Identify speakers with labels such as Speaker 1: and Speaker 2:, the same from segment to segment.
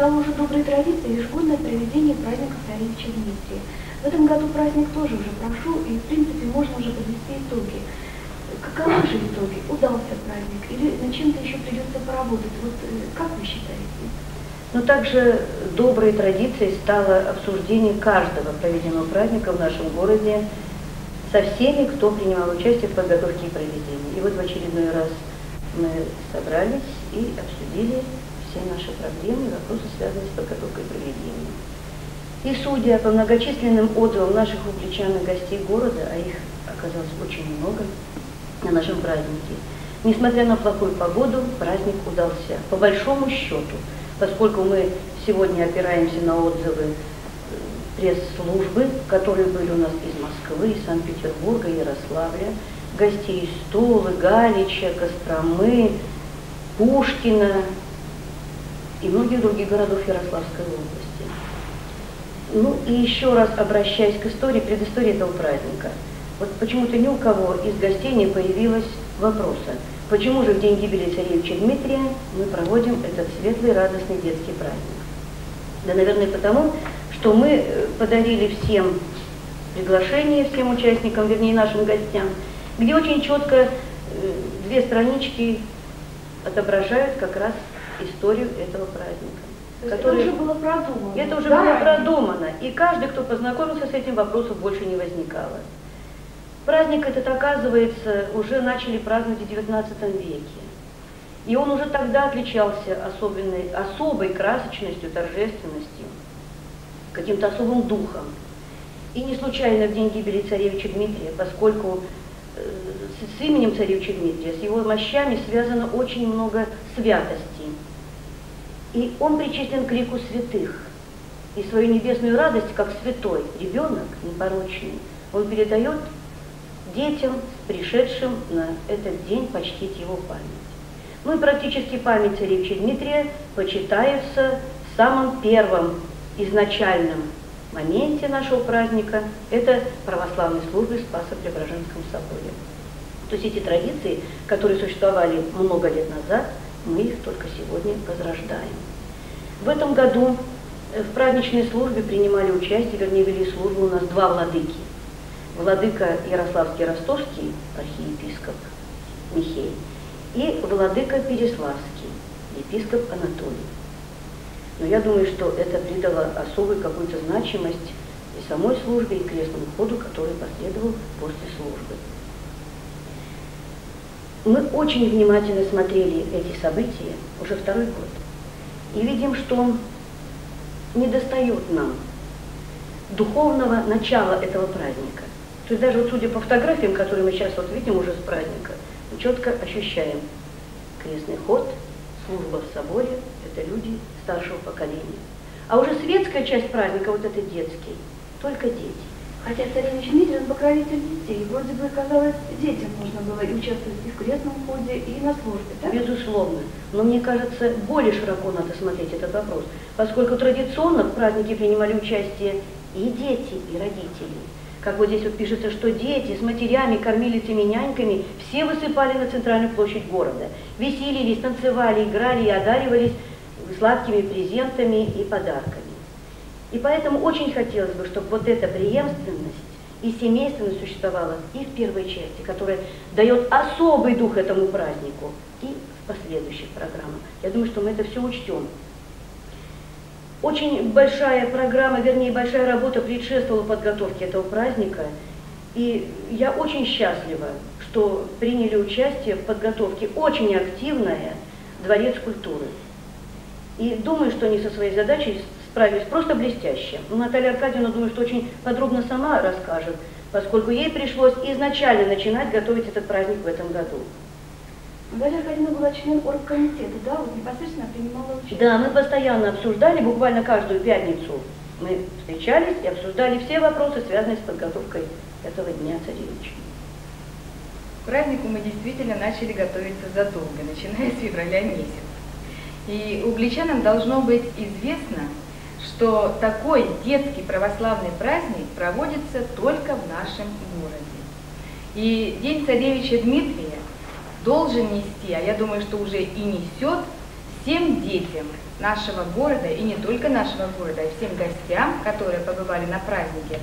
Speaker 1: стало уже доброй традицией ежегодное проведение праздника царевича Дмитрия. В этом году праздник тоже уже прошел, и в принципе можно уже подвести итоги. Каковы же итоги? Удался праздник или над чем-то еще придется поработать? Вот э, как вы считаете?
Speaker 2: Но также доброй традицией стало обсуждение каждого проведенного праздника в нашем городе со всеми, кто принимал участие в подготовке и проведении. И вот в очередной раз мы собрались и обсудили все наши проблемы и вопросы, связанные с подготовкой и проведением. И судя по многочисленным отзывам наших уплечан и гостей города, а их оказалось очень много на нашем празднике, несмотря на плохую погоду, праздник удался. По большому счету, поскольку мы сегодня опираемся на отзывы э, пресс-службы, которые были у нас из Москвы, из Санкт-Петербурга, Ярославля, гостей из Тулы, Галича, Костромы, Пушкина и многих других городов Ярославской области. Ну и еще раз обращаясь к истории, предыстории этого праздника. Вот почему-то ни у кого из гостей не появилось вопроса, почему же в день гибели царевича Дмитрия мы проводим этот светлый, радостный детский праздник. Да, наверное, потому, что мы э, подарили всем приглашение, всем участникам, вернее, нашим гостям, где очень четко э, две странички отображают как раз историю этого праздника
Speaker 1: которые... Это уже было продумано.
Speaker 2: Это уже да. было продумано. И каждый, кто познакомился с этим, вопросов больше не возникало. Праздник этот, оказывается, уже начали праздновать в XIX веке. И он уже тогда отличался особенной, особой красочностью, торжественностью, каким-то особым духом. И не случайно в день гибели царевича Дмитрия, поскольку э, с именем царевича Дмитрия, с его мощами связано очень много святостей. И он причислен к лику святых. И свою небесную радость, как святой ребенок, непорочный, он передает детям, пришедшим на этот день почтить его память. Ну и практически память царевича Дмитрия почитается в самом первом изначальном моменте нашего праздника, это православной службы в Спасо-Преображенском соборе. То есть эти традиции, которые существовали много лет назад, мы их только сегодня возрождаем. В этом году э, в праздничной службе принимали участие, вернее, вели службу у нас два владыки. Владыка Ярославский Ростовский, архиепископ Михей, и владыка Переславский, епископ Анатолий. Но я думаю, что это придало особую какую-то значимость и самой службе, и крестному ходу, который последовал после службы. Мы очень внимательно смотрели эти события уже второй год. И видим, что не достает нам духовного начала этого праздника. То есть даже вот судя по фотографиям, которые мы сейчас вот видим уже с праздника, мы четко ощущаем крестный ход, служба в соборе, это люди старшего поколения. А уже светская часть праздника, вот это детский, только дети.
Speaker 1: Хотя царевич Дмитрий, он покровитель детей. Вроде бы, казалось, детям можно было и участвовать и в крестном ходе, и на службе,
Speaker 2: да? Безусловно. Но мне кажется, более широко надо смотреть этот вопрос, поскольку традиционно в празднике принимали участие и дети, и родители. Как вот здесь вот пишется, что дети с матерями, кормилицами, няньками все высыпали на центральную площадь города. Веселились, танцевали, играли и одаривались сладкими презентами и подарками. И поэтому очень хотелось бы, чтобы вот эта преемственность и семейственность существовала и в первой части, которая дает особый дух этому празднику, и в последующих программах. Я думаю, что мы это все учтем. Очень большая программа, вернее, большая работа предшествовала подготовке этого праздника. И я очень счастлива, что приняли участие в подготовке очень активная Дворец культуры. И думаю, что они со своей задачей справились просто блестяще. Наталья Аркадьевна, думаю, что очень подробно сама расскажет, поскольку ей пришлось изначально начинать готовить этот праздник в этом году.
Speaker 1: Наталья Аркадьевна была член оргкомитета, да, вот непосредственно принимала участие?
Speaker 2: Да, мы постоянно обсуждали, буквально каждую пятницу мы встречались и обсуждали все вопросы, связанные с подготовкой этого Дня Царевича.
Speaker 3: К празднику мы действительно начали готовиться задолго, начиная с февраля месяца. И угличанам должно быть известно, что такой детский православный праздник проводится только в нашем городе. И День царевича Дмитрия должен нести, а я думаю, что уже и несет, всем детям нашего города, и не только нашего города, а всем гостям, которые побывали на празднике,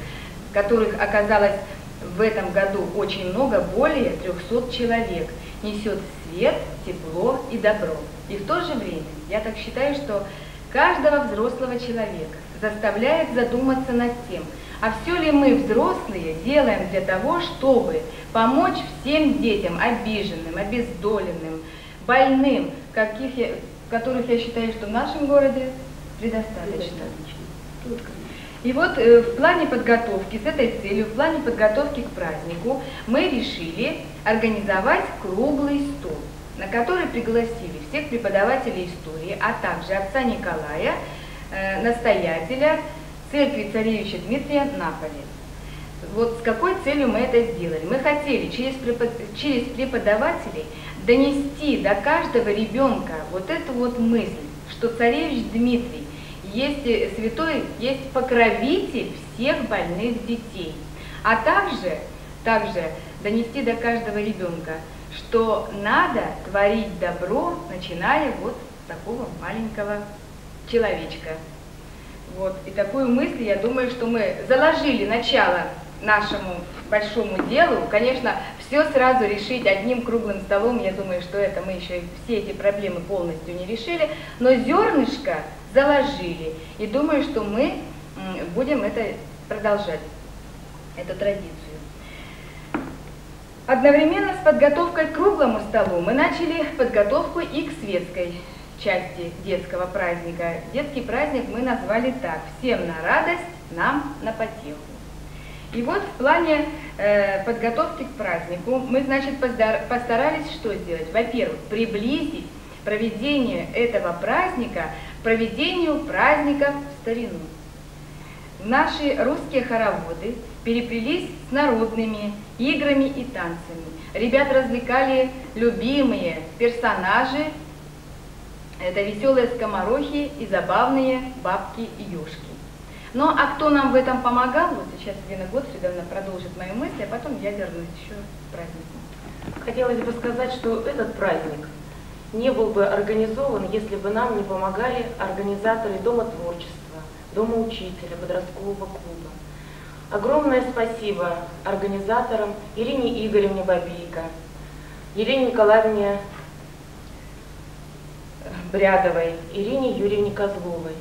Speaker 3: которых оказалось в этом году очень много, более 300 человек, несет свет, тепло и добро. И в то же время, я так считаю, что каждого взрослого человека заставляет задуматься над тем, а все ли мы, взрослые, делаем для того, чтобы помочь всем детям, обиженным, обездоленным, больным, каких я, которых я считаю, что в нашем городе предостаточно. И вот э, в плане подготовки, с этой целью, в плане подготовки к празднику, мы решили организовать круглый стол, на который пригласили всех преподавателей истории, а также отца Николая, э, настоятеля церкви царевича Дмитрия Наполи. Вот с какой целью мы это сделали? Мы хотели через, препод... через преподавателей донести до каждого ребенка вот эту вот мысль, что царевич Дмитрий есть э, святой, есть покровитель всех больных детей. А также, также донести до каждого ребенка, что надо творить добро, начиная вот с такого маленького человечка. Вот. И такую мысль, я думаю, что мы заложили начало нашему большому делу. Конечно, все сразу решить одним круглым столом, я думаю, что это мы еще все эти проблемы полностью не решили, но зернышко заложили. И думаю, что мы будем это продолжать, эту традицию. Одновременно с подготовкой к круглому столу мы начали подготовку и к светской части детского праздника. Детский праздник мы назвали так «Всем на радость, нам на потеху». И вот в плане э, подготовки к празднику мы, значит, постарались что сделать? Во-первых, приблизить проведение этого праздника к проведению праздников в старину. Наши русские хороводы переплелись с народными играми и танцами. Ребят развлекали любимые персонажи это веселые скоморохи и забавные бабки и юшки. Ну, а кто нам в этом помогал? Вот сейчас Лена Готфридовна продолжит мою мысль, а потом я вернусь еще к празднику.
Speaker 4: Хотелось бы сказать, что этот праздник не был бы организован, если бы нам не помогали организаторы Дома творчества, Дома учителя, подросткового клуба. Огромное спасибо организаторам Ирине Игоревне Бабейко, Елене Николаевне Брядовой, Ирине Юрьевне Козловой.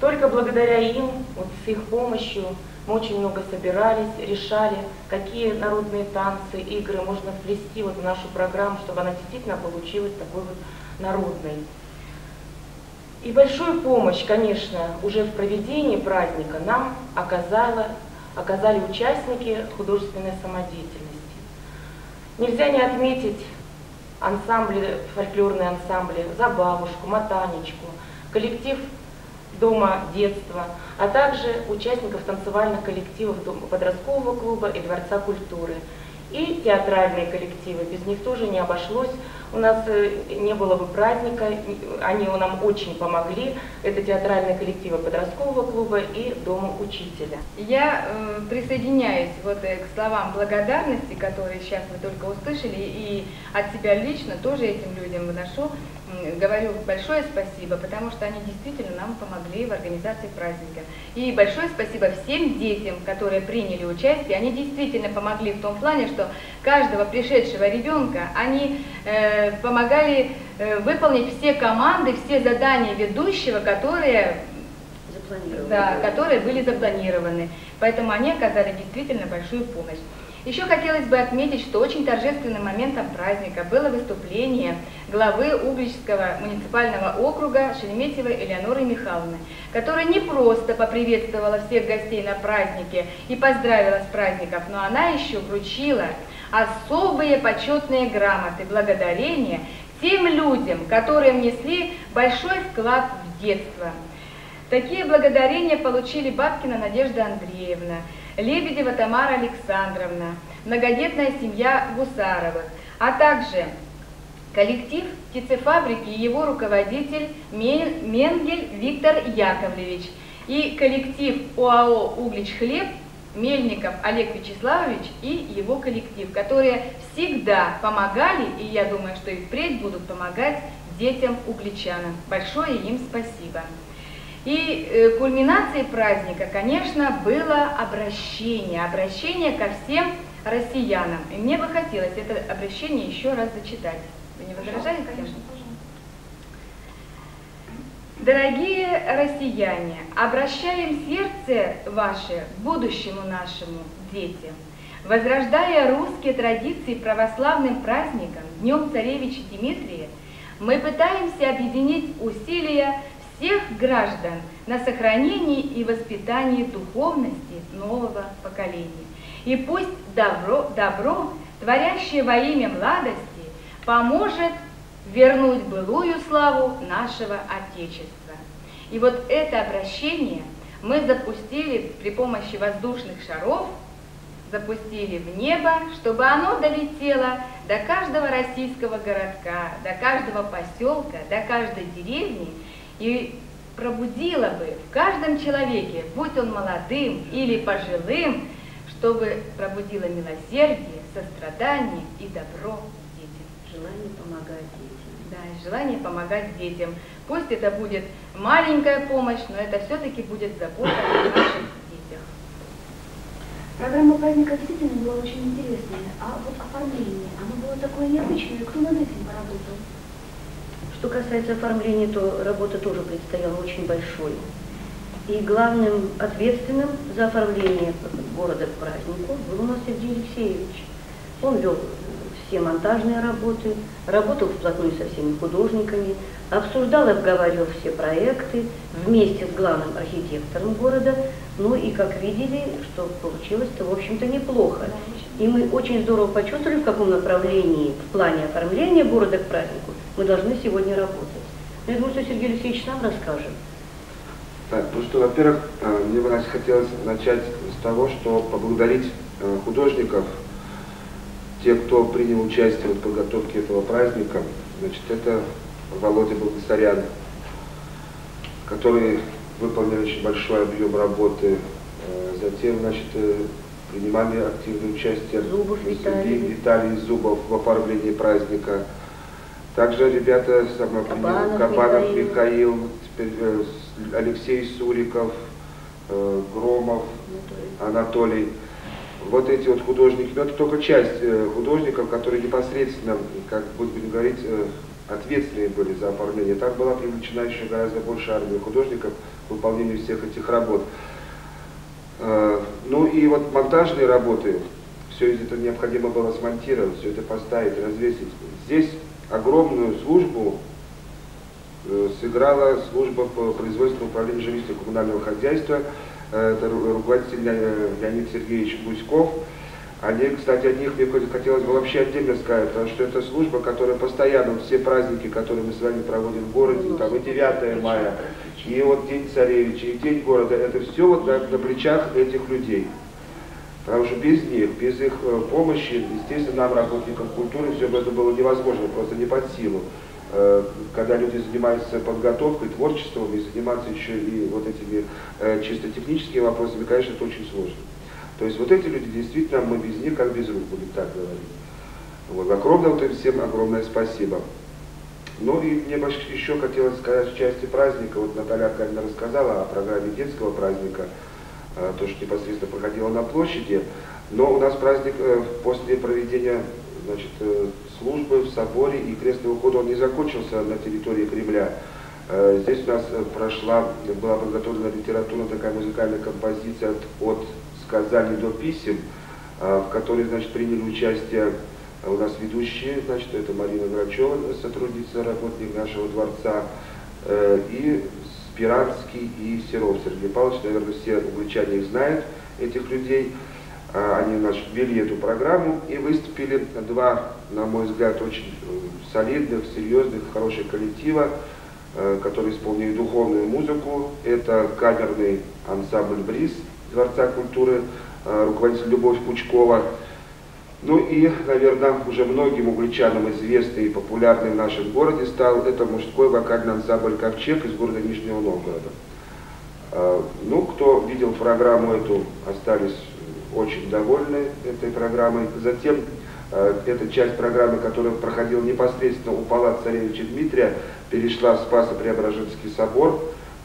Speaker 4: Только благодаря им, вот с их помощью, мы очень много собирались, решали, какие народные танцы, игры можно вплести вот в нашу программу, чтобы она действительно получилась такой вот народной. И большую помощь, конечно, уже в проведении праздника нам оказала, оказали участники художественной самодеятельности. Нельзя не отметить ансамбли, фольклорные ансамбли «За бабушку», «Мотанечку», коллектив Дома детства, а также участников танцевальных коллективов подросткового клуба и Дворца культуры – и театральные коллективы. Без них тоже не обошлось. У нас э, не было бы праздника, они нам очень помогли. Это театральные коллективы подросткового клуба и Дома учителя.
Speaker 3: Я э, присоединяюсь вот э, к словам благодарности, которые сейчас вы только услышали, и от себя лично тоже этим людям выношу говорю большое спасибо, потому что они действительно нам помогли в организации праздника. И большое спасибо всем детям, которые приняли участие. Они действительно помогли в том плане, что каждого пришедшего ребенка они э, помогали э, выполнить все команды, все задания ведущего, которые да, которые были запланированы. Поэтому они оказали действительно большую помощь. Еще хотелось бы отметить, что очень торжественным моментом праздника было выступление главы Угличского муниципального округа Шереметьевой Элеоноры Михайловны, которая не просто поприветствовала всех гостей на празднике и поздравила с праздником, но она еще вручила особые почетные грамоты благодарения тем людям, которые внесли большой вклад в детство. Такие благодарения получили Бабкина Надежда Андреевна, Лебедева Тамара Александровна, многодетная семья Гусаровых, а также коллектив птицефабрики и его руководитель Менгель Виктор Яковлевич и коллектив ОАО «Углич хлеб» Мельников Олег Вячеславович и его коллектив, которые всегда помогали, и я думаю, что и впредь будут помогать детям-угличанам. Большое им спасибо. И э, кульминацией праздника, конечно, было обращение, обращение ко всем россиянам. И мне бы хотелось это обращение еще раз зачитать. Не возражаете?
Speaker 1: Конечно.
Speaker 3: Дорогие россияне, обращаем сердце ваше к будущему нашему детям, возрождая русские традиции православным праздником, Днем Царевича Дмитрия, мы пытаемся объединить усилия всех граждан на сохранении и воспитании духовности нового поколения. И пусть добро, добро творящее во имя младости, поможет вернуть былую славу нашего Отечества. И вот это обращение мы запустили при помощи воздушных шаров, запустили в небо, чтобы оно долетело до каждого российского городка, до каждого поселка, до каждой деревни и пробудило бы в каждом человеке, будь он молодым или пожилым, чтобы пробудило милосердие, сострадание и добро.
Speaker 2: Желание помогать детям.
Speaker 3: Да, и желание помогать детям. Пусть это будет маленькая помощь, но это все-таки будет забота о наших детях.
Speaker 1: Программа праздника действительно была очень интересная, а вот оформление, оно было такое необычное, кто над этим поработал?
Speaker 2: Что касается оформления, то работа тоже предстояла очень большой. И главным ответственным за оформление города к празднику был у нас Сергей Алексеевич. Он вел все монтажные работы, работал вплотную со всеми художниками, обсуждал и обговаривал все проекты вместе с главным архитектором города. Ну и как видели, что получилось-то, в общем-то, неплохо. И мы очень здорово почувствовали, в каком направлении в плане оформления города к празднику мы должны сегодня работать. Но я думаю, что Сергей Алексеевич нам расскажет.
Speaker 5: Так, ну что, во-первых, э, мне бы хотелось начать с того, что поблагодарить э, художников, те, кто принял участие в подготовке этого праздника. Значит, это Володя Богдасарян, который выполнил очень большой объем работы. Э, Затем, значит, э, принимали активное участие
Speaker 2: Зубов Виталий.
Speaker 5: Виталий Зубов в оформлении праздника. Также ребята сама
Speaker 2: Кабанов
Speaker 5: Кабанов
Speaker 2: Михаил.
Speaker 5: Михаил, теперь, э, Алексей Суриков, Громов, Анатолий. Вот эти вот художники, но это только часть э, художников, которые непосредственно, как будем говорить, э, ответственные были за оформление. Так была привлечена еще гораздо больше армия художников к выполнению всех этих работ. Э, Ну и вот монтажные работы, все это необходимо было смонтировать, все это поставить, развесить. Здесь огромную службу сыграла служба по производственному управлению жилищного и коммунального хозяйства, это ру- руководитель Ле- Леонид Сергеевич Гуськов. Они, кстати, о них мне хотелось бы вообще отдельно сказать, потому что это служба, которая постоянно, все праздники, которые мы с вами проводим в городе, там и 9 мая, и вот День Царевича, и День города, это все вот на, на плечах этих людей. Потому что без них, без их э, помощи, естественно, нам, работникам культуры, все бы это было невозможно, просто не под силу. Э, Когда люди занимаются подготовкой, творчеством и заниматься еще и вот этими э, чисто техническими вопросами, конечно, это очень сложно. То есть вот эти люди действительно, мы без них как без рук, будем так говорить. Вот, огромное вот им всем огромное спасибо. Ну и мне бы еще хотелось сказать в части праздника, вот Наталья Аркадьевна рассказала о программе детского праздника, э, то, что непосредственно проходило на площади, но у нас праздник после проведения значит, службы в соборе и крестного хода, он не закончился на территории Кремля. Э, Здесь у нас э, прошла, была подготовлена литературная такая музыкальная композиция от, от сказаний до писем, э, в которой, значит, приняли участие у нас ведущие, значит, это Марина Грачева, сотрудница, работник нашего дворца, и Спиранский и Серов Сергей Павлович, наверное, все угличане их знают, этих людей. А, Они значит, вели эту программу и выступили два, на мой взгляд, очень э, солидных, серьезных, хороших коллектива, э, которые исполнили духовную музыку. Это камерный ансамбль «Бриз» Дворца культуры, э, руководитель Любовь Пучкова. Ну и, наверное, уже многим угличанам известный и популярный в нашем городе стал это мужской вокальный ансамбль «Ковчег» из города Нижнего Новгорода. Ну, кто видел программу эту, остались очень довольны этой программой. Затем э, эта часть программы, которая проходила непосредственно у палат царевича Дмитрия, перешла в Спасо-Преображенский собор,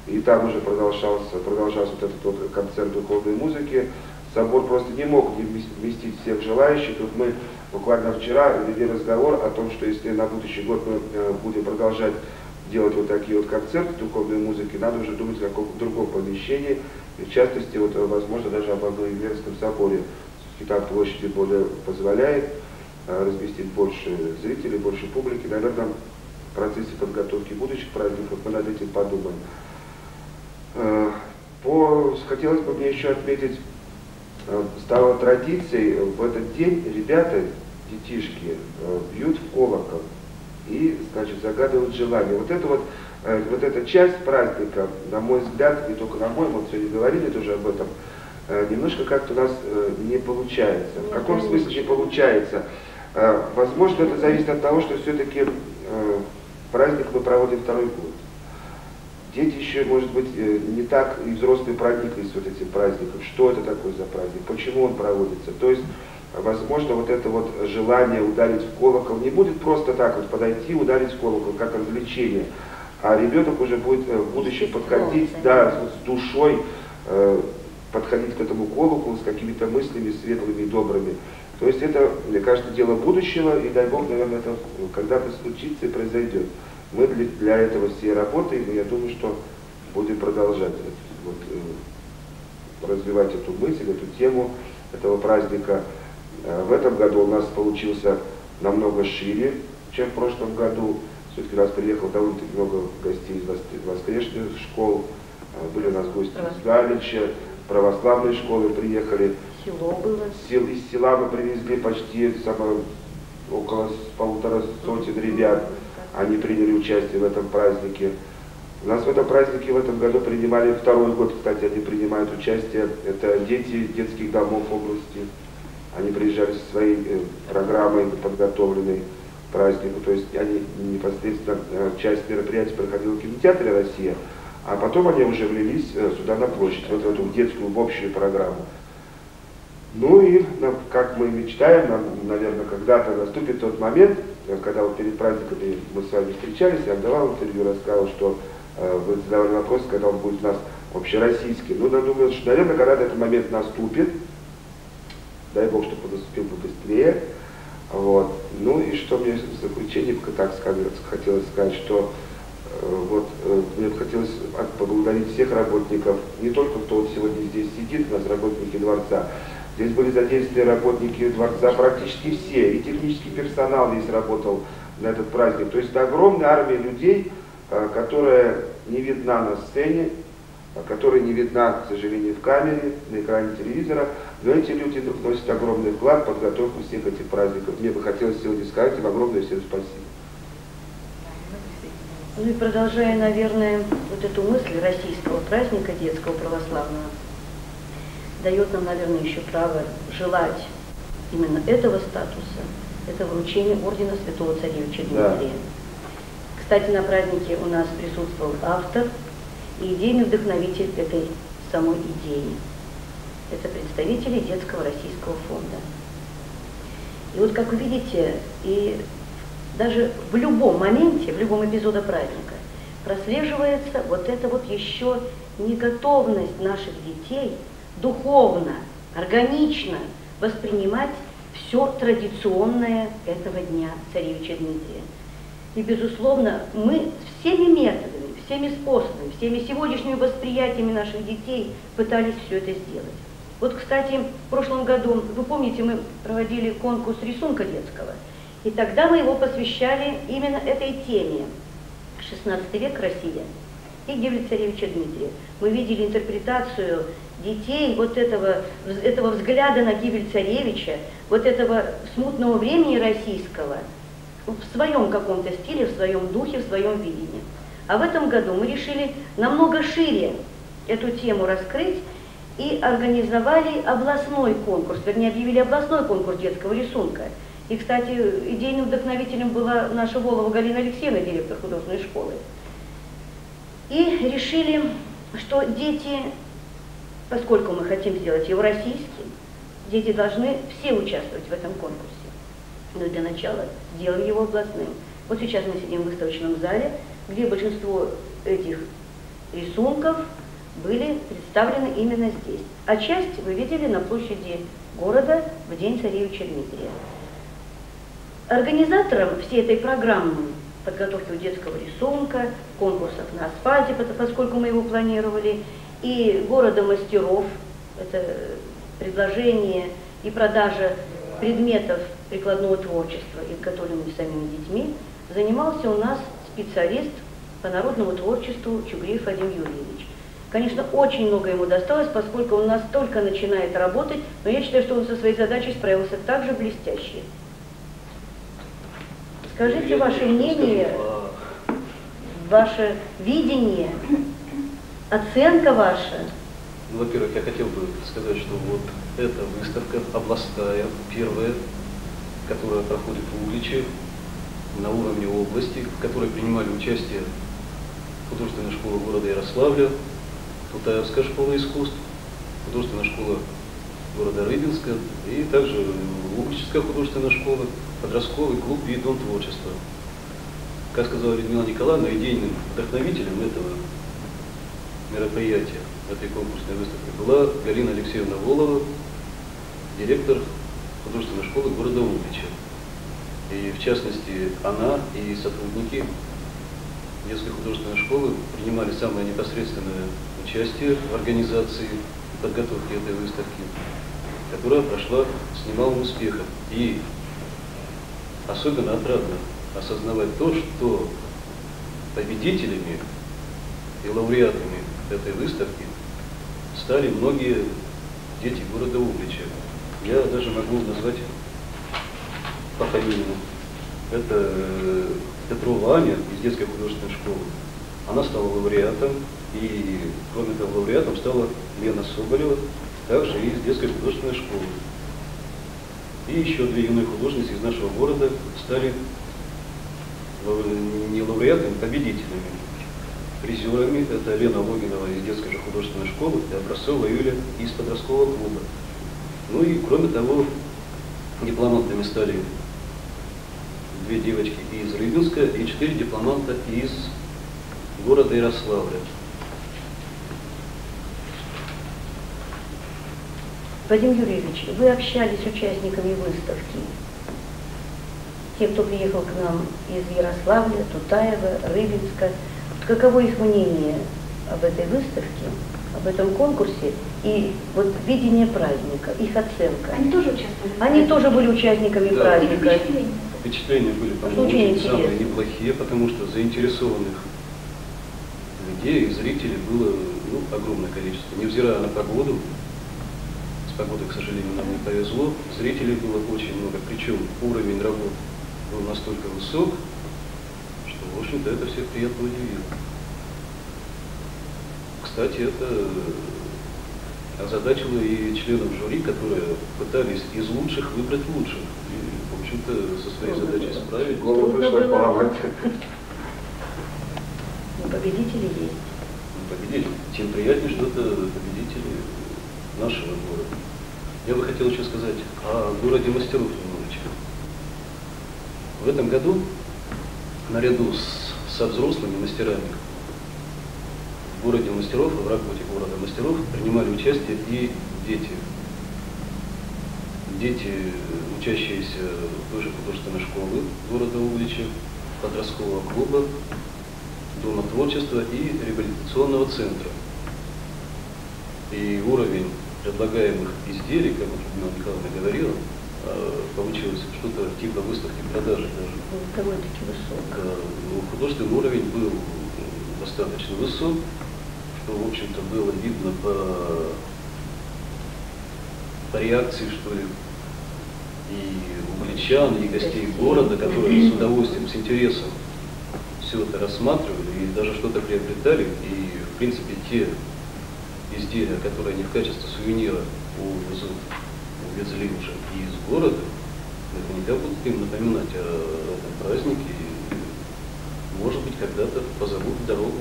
Speaker 5: и там уже продолжался, продолжался вот этот вот концерт духовной музыки. Собор просто не мог вместить всех желающих. Вот мы буквально вчера вели разговор о том, что если на будущий год мы э, будем продолжать делать вот такие вот концерты духовной музыки, надо уже думать о каком-то другом помещении, в частности, вот, возможно, даже об Англоевенском соборе. И там площади более позволяет э, разместить больше зрителей, больше публики. Наверное, в процессе подготовки будущих праздников мы над этим подумаем. Э, по, хотелось бы мне еще отметить, э, стало традицией в этот день ребята, детишки, бьют в колокол и, значит, загадывают желание. Вот это вот, вот эта часть праздника, на мой взгляд, не только на мой, мы сегодня говорили тоже об этом, немножко как-то у нас не получается. В каком смысле не получается? Возможно, это зависит от того, что все-таки праздник мы проводим второй год. Дети еще, может быть, э, не так и взрослые прониклись вот этим праздником. Что это такое за праздник? Почему он проводится? То есть, возможно, вот это вот желание ударить в колокол не будет просто так вот подойти, ударить в колокол, как развлечение. А ребенок уже будет э, в будущем подходить, да, с душой, э, подходить к этому колоколу с какими-то мыслями светлыми и добрыми. То есть это, мне кажется, дело будущего, и дай Бог, наверное, это когда-то случится и произойдет. Мы для, для этого все работаем, и я думаю, что будем продолжать вот, э, развивать эту мысль, эту тему этого праздника. В этом году у нас получился намного шире, чем в прошлом году. Все-таки у нас приехало довольно-таки много гостей из воскрешных школ. Э, были у нас гости из Галича, православные школы приехали.
Speaker 2: Село было.
Speaker 5: Сел, из села мы привезли почти само, около полутора сотен ребят они приняли участие в этом празднике. У нас в этом празднике в этом году принимали второй год, кстати, они принимают участие. Это дети детских домов области. Они приезжали со своей э, программой подготовленной празднику. То есть они непосредственно, э, часть мероприятий проходила в кинотеатре «Россия», а потом они уже влились э, сюда на площадь, вот в эту детскую, в общую программу. Ну и, как мы мечтаем, наверное, когда-то наступит тот момент, когда вот перед праздниками мы с вами встречались, я давал интервью, рассказал, что э, вы задавали вопрос, когда он будет у нас общероссийский. Ну, я думаю, что, наверное, когда этот момент наступит, дай Бог, чтобы он наступил бы быстрее. Вот. Ну и что мне в заключение так сказать, хотелось сказать, что э, вот э, мне хотелось поблагодарить всех работников, не только кто вот сегодня здесь сидит, у нас работники дворца, Здесь были задействованы работники дворца практически все, и технический персонал здесь работал на этот праздник. То есть это огромная армия людей, а, которая не видна на сцене, которая не видна, к сожалению, в камере, на экране телевизора, но эти люди вносят огромный вклад в подготовку всех этих праздников. Мне бы хотелось сегодня сказать им огромное всем спасибо.
Speaker 2: Ну и продолжая, наверное, вот эту мысль российского праздника детского православного, дает нам, наверное, еще право желать именно этого статуса, это вручение ордена Святого Царевича Дмитрия. Да. Кстати, на празднике у нас присутствовал автор и идейный вдохновитель этой самой идеи. Это представители Детского российского фонда. И вот, как вы видите, и даже в любом моменте, в любом эпизоде праздника прослеживается вот эта вот еще неготовность наших детей – духовно, органично воспринимать все традиционное этого дня царевича Дмитрия. И, безусловно, мы всеми методами, всеми способами, всеми сегодняшними восприятиями наших детей пытались все это сделать. Вот, кстати, в прошлом году, вы помните, мы проводили конкурс рисунка детского, и тогда мы его посвящали именно этой теме. 16 век Россия и гибель царевича Дмитрия. Мы видели интерпретацию детей вот этого, этого взгляда на гибель царевича, вот этого смутного времени российского в своем каком-то стиле, в своем духе, в своем видении. А в этом году мы решили намного шире эту тему раскрыть и организовали областной конкурс, вернее, объявили областной конкурс детского рисунка. И, кстати, идейным вдохновителем была наша Волова Галина Алексеевна, директор художественной школы. И решили, что дети поскольку мы хотим сделать его российским, дети должны все участвовать в этом конкурсе. Но для начала сделали его областным. Вот сейчас мы сидим в выставочном зале, где большинство этих рисунков были представлены именно здесь. А часть вы видели на площади города в День царевича Дмитрия. Организатором всей этой программы подготовки у детского рисунка, конкурсов на асфальте, поскольку мы его планировали, и города мастеров, это предложение и продажа предметов прикладного творчества, изготовленных самими детьми, занимался у нас специалист по народному творчеству Чугреев Вадим Юрьевич. Конечно, очень много ему досталось, поскольку он у нас только начинает работать, но я считаю, что он со своей задачей справился так же блестяще. Скажите ваше мнение, ваше видение, оценка ваша.
Speaker 6: Ну, во-первых, я хотел бы сказать, что вот эта выставка областная, первая, которая проходит в Угличе на уровне области, в которой принимали участие художественная школа города Ярославля, Тутаевская школа искусств, художественная школа города Рыбинска и также Угличская художественная школа, подростковый клуб и дом творчества. Как сказала Людмила Николаевна, идейным вдохновителем этого мероприятия, этой конкурсной выставки была Галина Алексеевна Волова, директор художественной школы города Углича. И в частности, она и сотрудники детской художественной школы принимали самое непосредственное участие в организации и подготовке этой выставки, которая прошла с немалым успехом. И особенно отрадно осознавать то, что победителями и лауреатами этой выставки стали многие дети города Углича. Я даже могу назвать по. Это э, Петрова Аня из детской художественной школы. Она стала лауреатом, и кроме того лауреатом стала Лена Соболева, также из детской художественной школы. И еще две юные художницы из нашего города стали не лауреатами, а победителями. Призерами это Лена Логинова из детской же художественной школы и Образцова Юля из подросткового клуба. Ну и кроме того, дипломантами стали две девочки из Рыбинска и четыре дипломанта из города Ярославля.
Speaker 2: Вадим Юрьевич, вы общались с участниками выставки. Те, кто приехал к нам из Ярославля, Тутаева, Рыбинска. Каково их мнение об этой выставке, об этом конкурсе и вот видение праздника, их оценка?
Speaker 1: Они тоже участвовали?
Speaker 2: Они тоже были участниками
Speaker 6: да.
Speaker 2: праздника.
Speaker 6: Впечатления были, по-моему, очень, очень самые неплохие, потому что заинтересованных людей и зрителей было ну, огромное количество. Невзирая на погоду, с погодой, к сожалению, нам не повезло. Зрителей было очень много, причем уровень работ был настолько высок, что, в общем-то, это всех приятно удивило. Кстати, это озадачило и членов жюри, которые пытались из лучших выбрать лучших. Общем-то, со своей задачей справились.
Speaker 5: Голову пришлось поломать.
Speaker 2: Победители есть.
Speaker 6: Победители. Тем приятнее, что это победители нашего города. Я бы хотел еще сказать о городе мастеров немножечко. В этом году, наряду с, со взрослыми мастерами, в городе мастеров, в работе города мастеров принимали участие и дети. Дети, учащиеся той же художественной школы города Углича, подросткового клуба, Дома творчества и реабилитационного центра. И уровень предлагаемых изделий, как Людмила Николаевна говорила, получилось что-то типа выставки продажи даже.
Speaker 2: Довольно-таки высок.
Speaker 6: Ну, художественный уровень был достаточно высок, что, в общем-то, было видно по, по реакции, что ли, и угличан, и гостей города, которые с удовольствием, с интересом все это рассматривали и даже что-то приобретали. И, в принципе, те изделия, которые они в качестве сувенира увезут, увезли уже из города, наверняка будут им напоминать о этом празднике и, может быть, когда-то позовут в дорогу.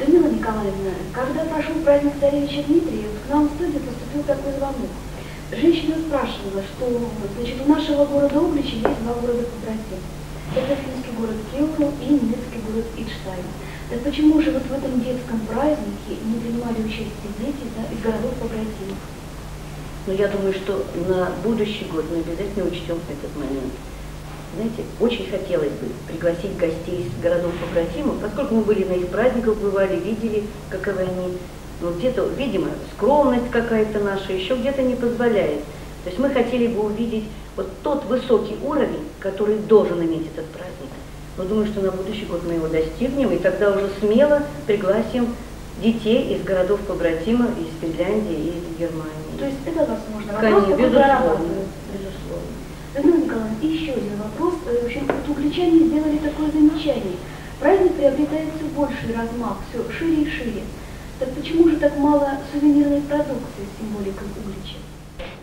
Speaker 1: Людмила Николаевна, когда прошел праздник царевича Дмитрия, к нам в студию поступил такой звонок. Женщина спрашивала, что значит, у нашего города Углича есть два города побратима. Это финский город Кеуру и немецкий город Идштайн. Так почему же вот в этом детском празднике не принимали участие дети да, из городов побратимов?
Speaker 2: Но я думаю, что на будущий год мы обязательно учтем этот момент. Знаете, очень хотелось бы пригласить гостей из городов побратимов, поскольку мы были на их праздниках, бывали, видели, каковы они. Но где-то, видимо, скромность какая-то наша еще где-то не позволяет. То есть мы хотели бы увидеть вот тот высокий уровень, который должен иметь этот праздник. Но думаю, что на будущий год мы его достигнем, и тогда уже смело пригласим детей из городов побратимов, из Финляндии и из Германии.
Speaker 1: То есть это возможно.
Speaker 2: Конечно,
Speaker 1: Вопрос такой
Speaker 2: безусловно, безусловно.
Speaker 1: Людмила Николаевна, и еще один вопрос. Э, В общем, вот угличане сделали такое замечание. Праздник приобретает все больший размах, все шире и шире. Так почему же так мало сувенирной продукции с символикой Углича?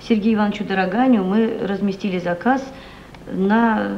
Speaker 2: Сергею Ивановичу Дороганю мы разместили заказ на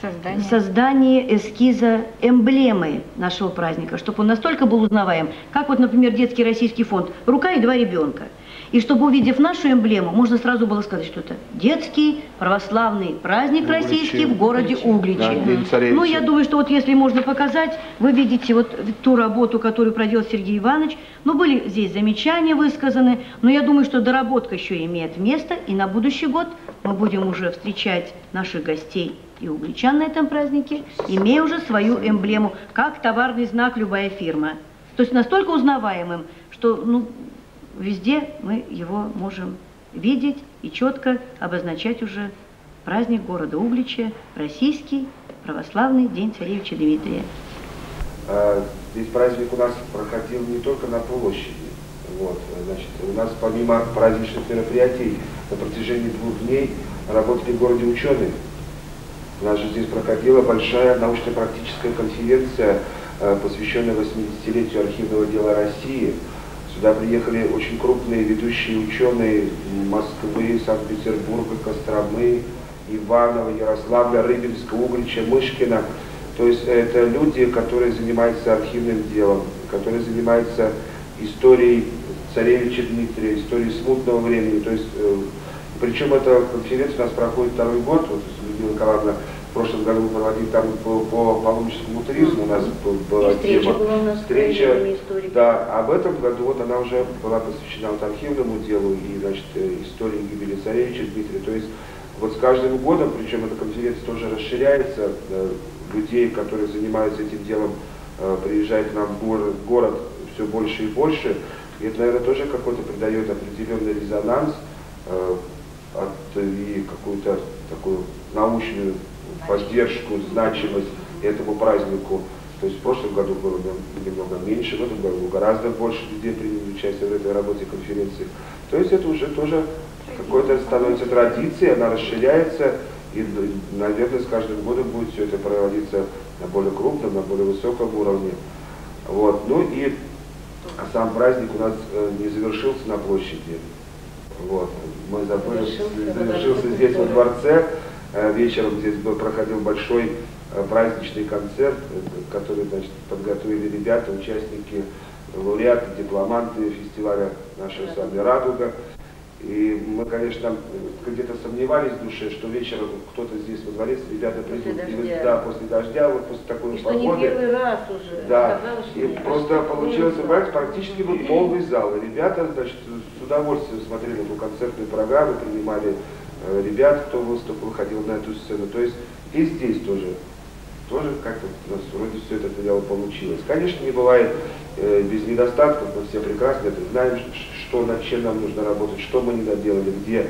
Speaker 3: Создание.
Speaker 2: создание эскиза эмблемы нашего праздника, чтобы он настолько был узнаваем, как вот, например, детский российский фонд «Рука и два ребенка». И чтобы, увидев нашу эмблему, можно сразу было сказать, что это детский православный праздник
Speaker 5: Угличи.
Speaker 2: российский в городе Угличи.
Speaker 5: Да, День царевича.
Speaker 2: Ну, я думаю, что вот если можно показать, вы видите вот ту работу, которую проделал Сергей Иванович. Ну, были здесь замечания высказаны, но я думаю, что доработка еще имеет место, и на будущий год мы будем уже встречать наших гостей и угличан на этом празднике, имея уже свою эмблему, как товарный знак любая фирма. То есть настолько узнаваемым, что ну, везде мы его можем видеть и четко обозначать уже праздник города Углича, российский православный день царевича Дмитрия.
Speaker 5: А, Здесь праздник у нас проходил не только на площади. Вот, значит, у нас помимо праздничных мероприятий на протяжении двух дней работали в городе ученые. У нас же здесь проходила большая научно-практическая конференция, э, посвященная 80-летию архивного дела России. Сюда приехали очень крупные ведущие ученые Москвы, Санкт-Петербурга, Костромы, Иванова, Ярославля, Рыбинска, Углича, Мышкина. То есть это люди, которые занимаются архивным делом, которые занимаются историей царевича Дмитрия, историей смутного времени. То есть, э, причем эта конференция у нас проходит второй год. Вот Людмила Николаевна в прошлом году мы проводили там по, по паломническому туризму. У нас был- была
Speaker 2: И встреча
Speaker 5: тема.
Speaker 2: была у нас
Speaker 5: Встреча, да, а в этом году вот она уже была посвящена вот архивному делу и, значит, э, истории гибели царевича Дмитрия. То есть вот с каждым годом, причем эта конференция тоже расширяется, э, людей, которые занимаются этим делом, э, приезжает к нам в город, в город все больше и больше. И это, наверное, тоже какой-то придает определенный резонанс э, от, и какую-то такую научную поддержку, значимость этому празднику. То есть в прошлом году было нем- немного меньше, в этом году гораздо больше людей приняли участие в этой работе конференции. То есть это уже тоже какой-то становится традицией, она расширяется, и, наверное, с каждым годом будет все это проводиться на более крупном, на более высоком уровне. Вот. Ну и сам праздник у нас э, не завершился на площади. Вот. Мы забыли,
Speaker 2: Завершился,
Speaker 5: завершился здесь во дворце. Э, Вечером здесь был, проходил большой э, праздничный концерт, э, который значит, подготовили ребята, участники, лауреаты, дипломанты фестиваля нашего с вами «Радуга». И мы, конечно, где-то сомневались в душе, что вечером кто-то здесь во дворец, ребята
Speaker 2: После
Speaker 5: придут. И вот,
Speaker 2: дождя.
Speaker 5: да, после дождя, вот после такой
Speaker 2: И что не
Speaker 5: погоды.
Speaker 2: первый раз уже.
Speaker 5: Да, и просто получилось собрать практически вот полный зал. И ребята, значит, с удовольствием смотрели эту концертную программу, принимали ребят, кто выступил, выходил на эту сцену. То есть и здесь тоже, тоже как-то у нас вроде все это дело получилось. Конечно, не бывает э, без недостатков, мы все прекрасно это знаем, что, над чем нам нужно работать, что мы не доделали, где.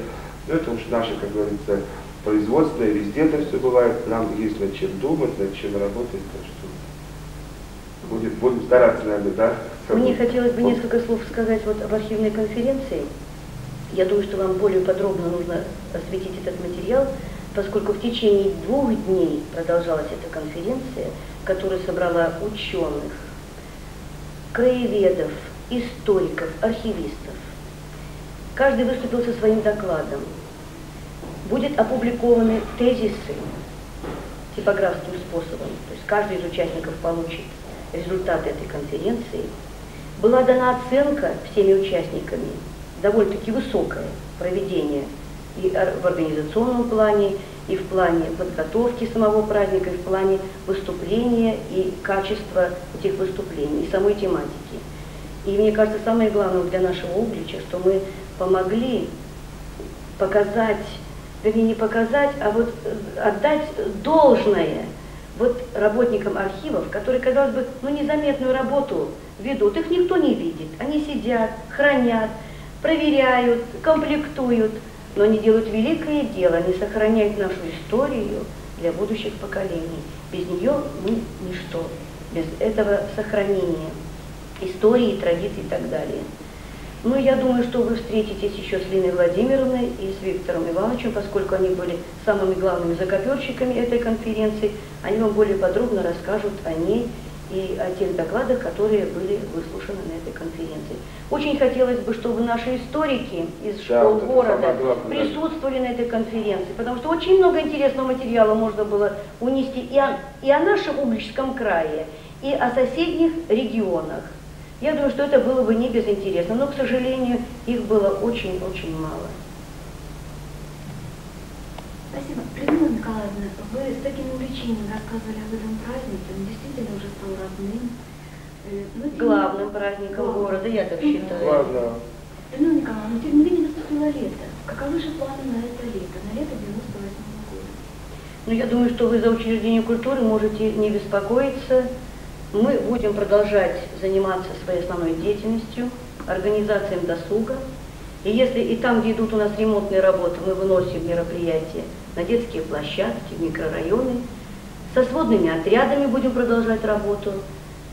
Speaker 5: Ну, это уж наше, как говорится, производственное, везде это все бывает, нам есть над чем думать, над чем работать, так что будем, будем стараться, наверное, да?
Speaker 2: Мне хотелось бы несколько слов сказать вот об архивной конференции. Я думаю, что вам более подробно нужно осветить этот материал, поскольку в течение двух дней продолжалась эта конференция, которая собрала ученых, краеведов, историков, архивистов. Каждый выступил со своим докладом. Будет опубликованы тезисы типографским способом, то есть каждый из участников получит результаты этой конференции. Была дана оценка всеми участниками довольно-таки высокое проведение и в организационном плане, и в плане подготовки самого праздника, и в плане выступления и качества этих выступлений, и самой тематики. И мне кажется, самое главное для нашего Углича, что мы помогли показать, вернее не показать, а вот э, отдать должное вот работникам архивов, которые, казалось бы, ну незаметную работу ведут, их никто не видит. Они сидят, хранят, проверяют, комплектуют, но они делают великое дело, они сохраняют нашу историю для будущих поколений. Без нее мы ничто, без этого сохранения истории, традиций и так далее. Ну, я думаю, что вы встретитесь еще с Линой Владимировной и с Виктором Ивановичем, поскольку они были самыми главными закоперщиками этой конференции. Они вам более подробно расскажут о ней и о тех докладах, которые были выслушаны на этой конференции. Очень хотелось бы, чтобы наши историки из школ
Speaker 5: да,
Speaker 2: города
Speaker 5: главное,
Speaker 2: присутствовали на этой конференции, потому что очень много интересного материала можно было унести и о, и о нашем Угличском крае, и о соседних регионах. Я думаю, что это было бы не безинтересно, но, к сожалению, их было очень-очень мало.
Speaker 1: Спасибо. Людмила Николаевна, вы с таким увлечением рассказывали об этом празднике, он действительно уже стал родным.
Speaker 2: Э, но, Главным праздником Главным. города, я так считаю.
Speaker 5: Главное.
Speaker 1: Людмила Николаевна, тем не менее наступило лето. Каковы же планы на это лето, на лето 98 года?
Speaker 2: Ну, я думаю, что вы за учреждение культуры можете не беспокоиться. Мы будем продолжать заниматься своей основной деятельностью, организацией досуга. И если и там, где идут у нас ремонтные работы, мы выносим мероприятия на детские площадки, в микрорайоны. Со сводными отрядами будем продолжать работу.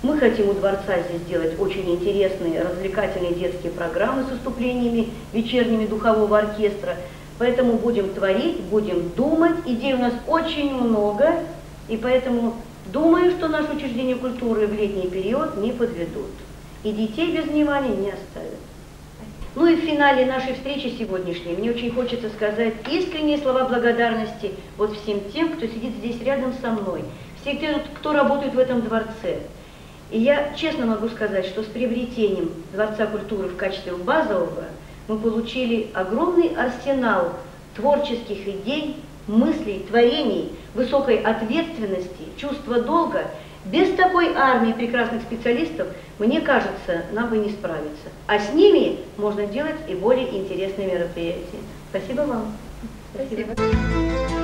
Speaker 2: Мы хотим у Дворца здесь сделать очень интересные, развлекательные детские программы с выступлениями вечерними духового оркестра. Поэтому будем творить, будем думать. Идей у нас очень много, и поэтому думаю, что наше учреждение культуры в летний период не подведут. И детей без внимания не оставят. Ну и в финале нашей встречи сегодняшней мне очень хочется сказать искренние слова благодарности вот всем тем, кто сидит здесь рядом со мной, все те, кто работает в этом дворце. И я честно могу сказать, что с приобретением Дворца культуры в качестве базового мы получили огромный арсенал творческих идей, мыслей, творений, высокой ответственности, чувства долга – без такой армии прекрасных специалистов, мне кажется, нам бы не справиться. А с ними можно делать и более интересные мероприятия. Спасибо вам.
Speaker 3: Спасибо. Спасибо.